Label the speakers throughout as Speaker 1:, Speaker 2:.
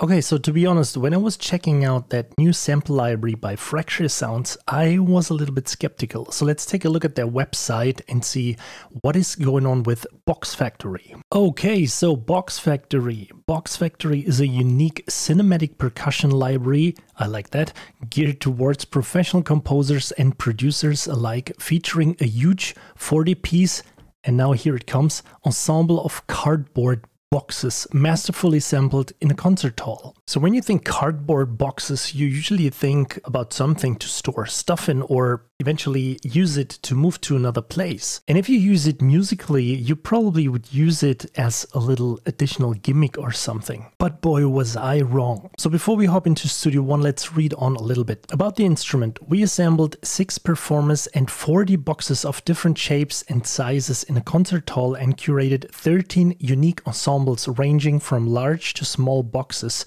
Speaker 1: Okay, so to be honest, when I was checking out that new sample library by Fracture Sounds, I was a little bit skeptical. So let's take a look at their website and see what is going on with Box Factory. Okay, so Box Factory. Box Factory is a unique cinematic percussion library, I like that, geared towards professional composers and producers alike, featuring a huge 40 piece and now here it comes ensemble of cardboard boxes masterfully sampled in a concert hall. So when you think cardboard boxes, you usually think about something to store stuff in or eventually use it to move to another place. And if you use it musically, you probably would use it as a little additional gimmick or something. But boy, was I wrong. So before we hop into Studio One, let's read on a little bit. About the instrument, we assembled six performers and 40 boxes of different shapes and sizes in a concert hall and curated 13 unique ensembles ranging from large to small boxes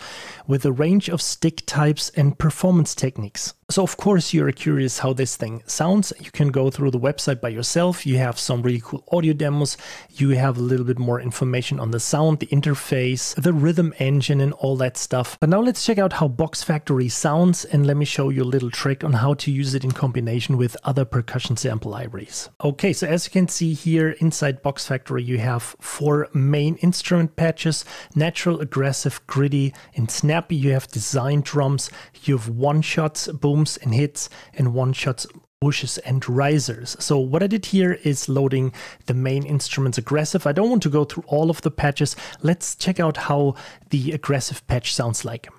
Speaker 1: with a range of stick types and performance techniques. So of course you're curious how this thing sounds. You can go through the website by yourself. You have some really cool audio demos. You have a little bit more information on the sound, the interface, the rhythm engine and all that stuff. But now let's check out how Box Factory sounds and let me show you a little trick on how to use it in combination with other percussion sample libraries. Okay, so as you can see here inside Box Factory you have four main instrument patches, natural, aggressive, gritty, and snappy. You have design drums, you have one shots, boom booms and hits and one shots whooshes and risers. So what I did here is loading the main instruments aggressive. I don't want to go through all of the patches. Let's check out how the aggressive patch sounds like.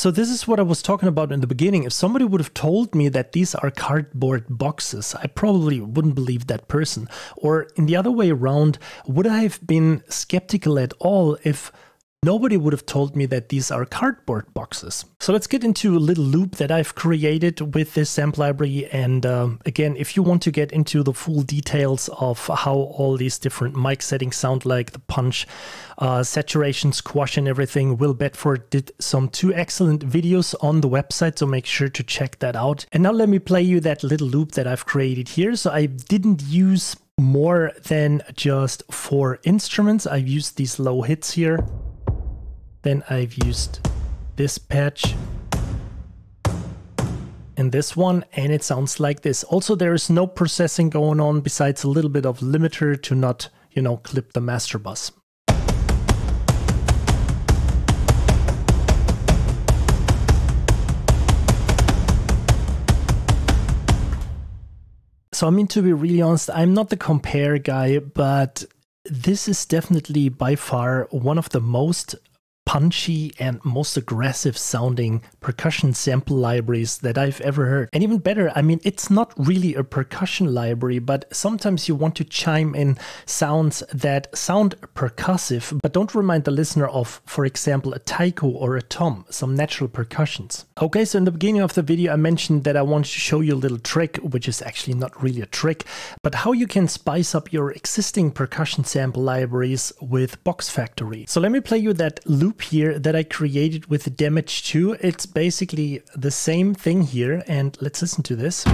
Speaker 1: So this is what I was talking about in the beginning. If somebody would have told me that these are cardboard boxes, I probably wouldn't believe that person. Or in the other way around, would I have been skeptical at all if Nobody would have told me that these are cardboard boxes. So let's get into a little loop that I've created with this sample library. And uh, again, if you want to get into the full details of how all these different mic settings sound like, the punch, uh, saturation, squash and everything, Will Bedford did some two excellent videos on the website. So make sure to check that out. And now let me play you that little loop that I've created here. So I didn't use more than just four instruments. I've used these low hits here. Then I've used this patch and this one and it sounds like this. Also there is no processing going on besides a little bit of limiter to not, you know, clip the master bus. So I mean to be really honest, I'm not the compare guy, but this is definitely by far one of the most punchy and most aggressive sounding percussion sample libraries that I've ever heard. And even better, I mean, it's not really a percussion library, but sometimes you want to chime in sounds that sound percussive, but don't remind the listener of, for example, a taiko or a tom, some natural percussions. Okay, so in the beginning of the video, I mentioned that I wanted to show you a little trick, which is actually not really a trick, but how you can spice up your existing percussion sample libraries with Box Factory. So let me play you that loop here that I created with Damage 2. It's basically the same thing here and let's listen to this.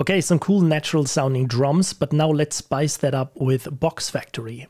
Speaker 1: Okay, some cool natural sounding drums, but now let's spice that up with Box Factory.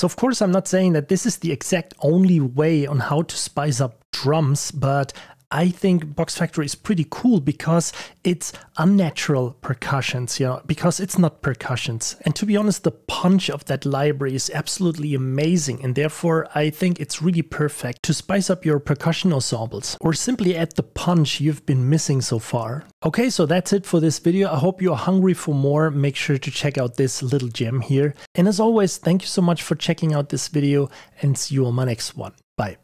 Speaker 1: So of course I'm not saying that this is the exact only way on how to spice up drums, but I think Box Factory is pretty cool because it's unnatural percussions, know, because it's not percussions. And to be honest, the punch of that library is absolutely amazing. And therefore, I think it's really perfect to spice up your percussion ensembles or simply add the punch you've been missing so far. Okay, so that's it for this video. I hope you're hungry for more. Make sure to check out this little gem here. And as always, thank you so much for checking out this video and see you on my next one. Bye.